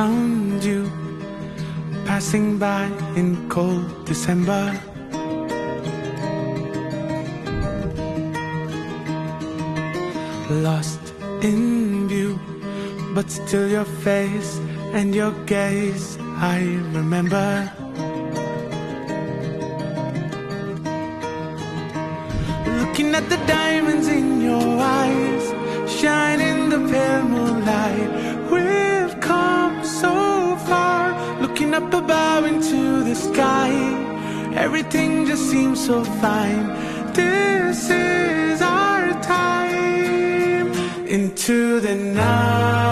found you passing by in cold December. Lost in view, but still your face and your gaze I remember. Looking at the diamonds in your eyes, shine in the pale moonlight. Up above into the sky. Everything just seems so fine. This is our time into the night.